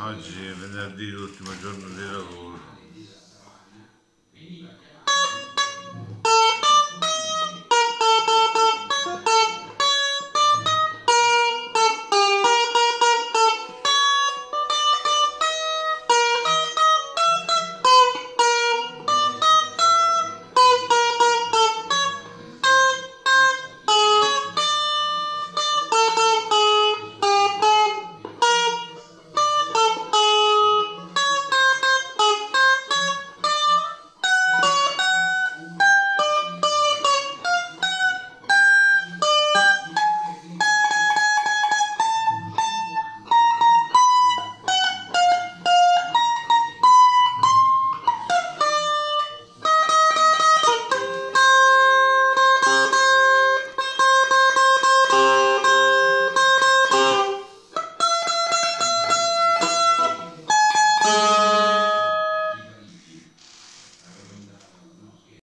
Oggi è venerdì, l'ultimo giorno di lavoro.